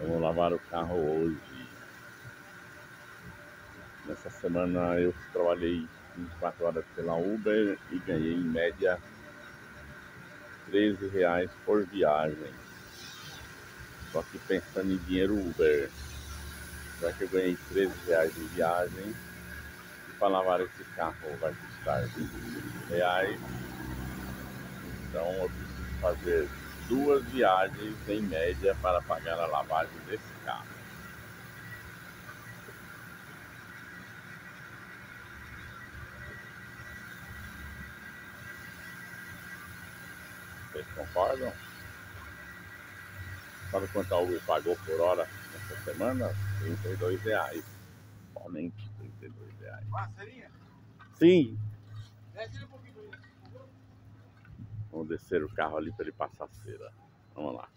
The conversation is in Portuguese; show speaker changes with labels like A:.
A: Vamos lavar o carro hoje. Nessa semana eu trabalhei 24 horas pela Uber e ganhei em média 13 reais por viagem. Só que pensando em dinheiro Uber. Já que eu ganhei 13 reais de viagem, e para lavar esse carro vai custar 25 reais. Então eu preciso fazer duas viagens em média para pagar a lavagem desse carro. Vocês concordam? Sabe quanto a Uber pagou por hora nessa semana? 32 reais. Somente 32 reais. Sim, Vamos descer o carro ali para ele passar a cera. Vamos lá.